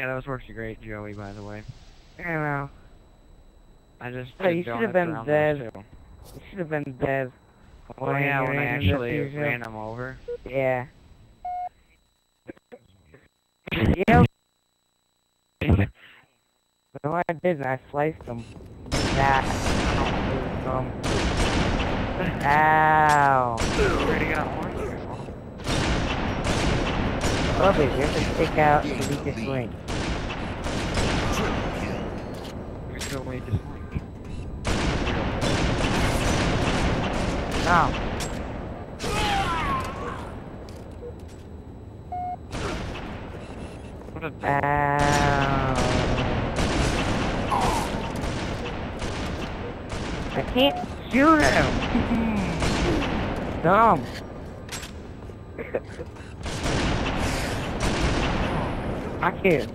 Yeah, that was working great, Joey, by the way. I don't know. I just Oh, you should have been dead. You should have been dead. Oh When yeah, when I actually ran him over. Yeah. Yep. No, I didn't. I sliced him. That. Um. Ow. Already got one. Love it. You have to stick out the weakest link. Triple kill. Oh. What a Ow. I can't shoot him. Dumb. I can't.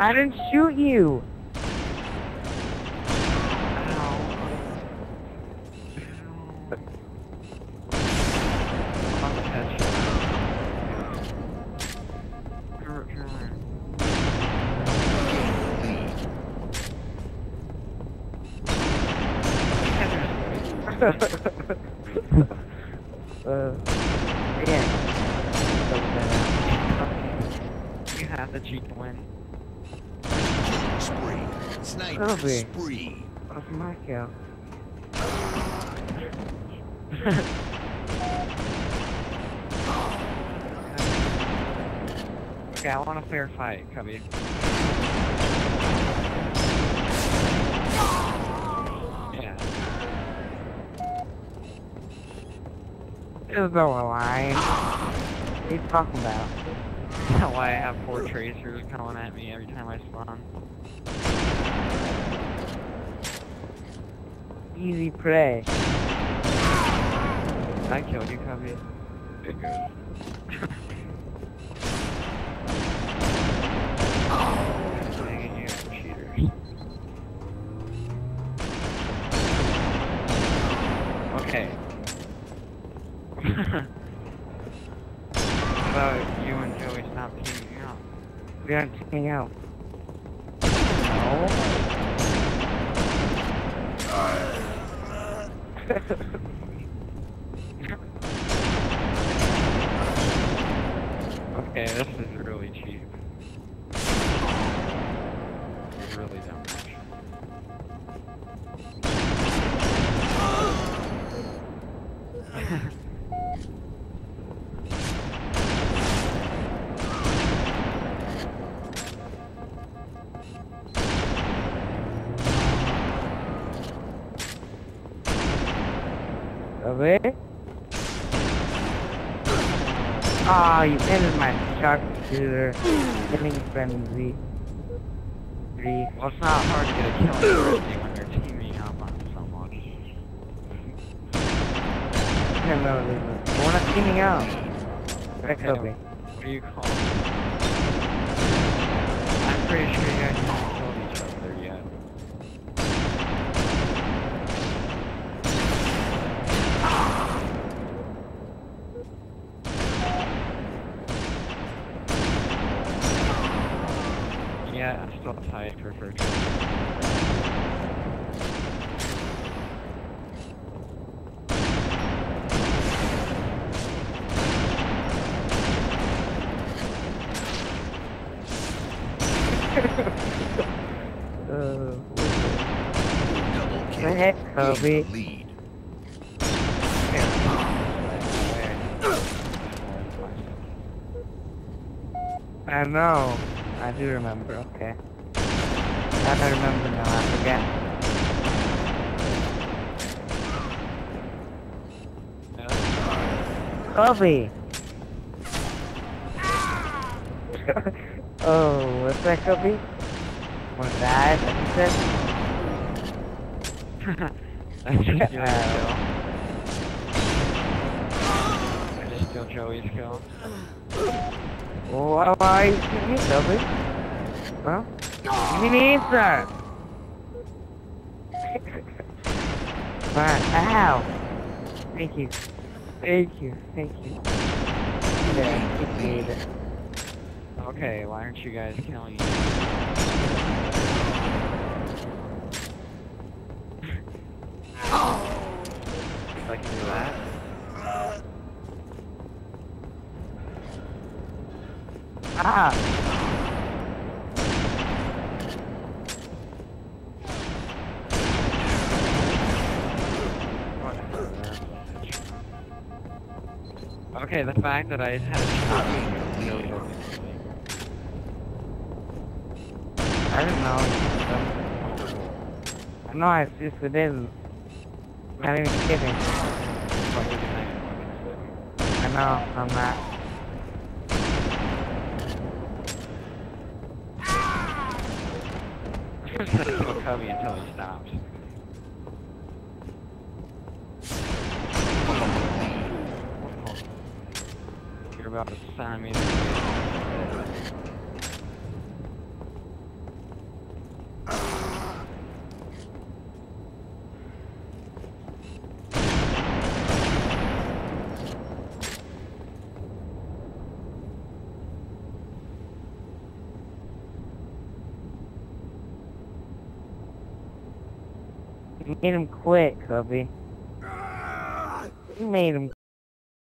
I didn't shoot you. On the headshot. Turn- turn around. Lead. uh, yeah. You have the win. Killing spree. Sniper Kobe. spree. That's my kill. Okay, I want a fair fight, Cubby. Yeah. There's no line. What are you talking about? Why I have four tracers coming at me every time I spawn. Easy prey. I killed you, Cubby. Good, good. Dang it, you cheaters. Okay. How about you and Joey stop teaming up? We aren't taking out. Uh, Okay, this is really cheap. Really don't Away? Ah, you ended my sharpshooter. Killing frenzy. Three. Well, it's not hard to a kill on when you're teaming up on someone. Know this. We're not teaming out. Right, Okay. What do you call it? I'm pretty sure you guys haven't killed each other yet. Yeah, I'm still tied for first. Uh, Go ahead, Kobe. Lead. I know. I do remember, okay. I remember now, I forget. Kobe! oh, what's that, Kobe? Die, is that what you said? That's kill. I just steal Joey's kill. Why, you me? Well, give me the answer! Fine, ow! Thank you. Thank you, thank you. Yeah, appreciate it. Okay, why aren't you guys killing If I can do that. Ah! Okay, the fact that I had a shot really. I didn't know. Know I seriously didn't. Not even kidding. I know, I'm not. Just gonna kill until he stops. You're about a centimeter away. Made him quit, Cubby. You made him